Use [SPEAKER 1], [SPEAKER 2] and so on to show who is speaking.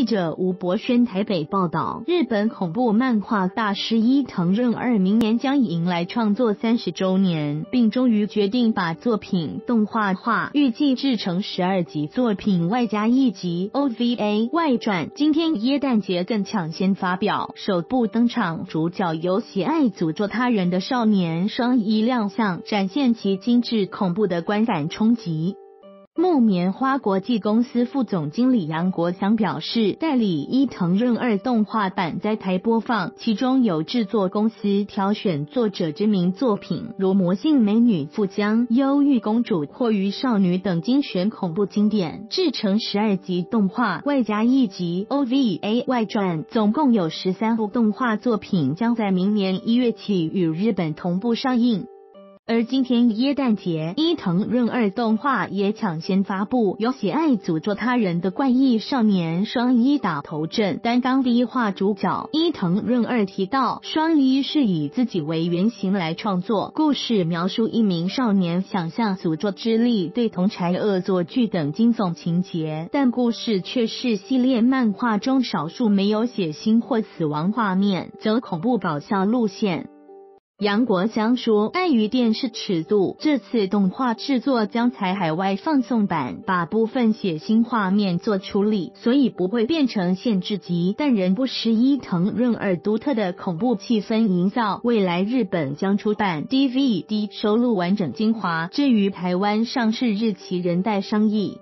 [SPEAKER 1] 记者吴博轩台北报道，日本恐怖漫画大师伊藤润二明年将迎来创作三十周年，并终于决定把作品动画化，预计制成十二集作品，外加一集 OVA 外传。今天耶诞节更抢先发表，首部登场，主角由喜爱诅咒他人的少年双一亮相，展现其精致恐怖的观感冲击。木棉花国际公司副总经理杨国祥表示，代理伊藤润二动画版在台播放，其中有制作公司挑选作者知名作品，如《魔性美女富江》《忧郁公主》或《鱼少女》等精选恐怖经典，制成十二集动画，外加一集 OVA 外传，总共有十三部动画作品将在明年一月起与日本同步上映。而今天耶诞节，伊藤润二动画也抢先发布，由喜爱诅咒他人的怪异少年双一打头阵，担当第一话主角。伊藤润二提到，双一是以自己为原型来创作故事，描述一名少年想象诅咒之力对同柴恶作剧等惊悚情节，但故事却是系列漫画中少数没有血腥或死亡画面，走恐怖搞笑路线。杨国香说：“碍于电视尺度，这次动画制作将采海外放送版，把部分血腥画面做处理，所以不会变成限制级，但仍不失伊藤润二独特的恐怖气氛营造。未来日本将出版 DVD 收录完整精华，至于台湾上市日期仍待商议。”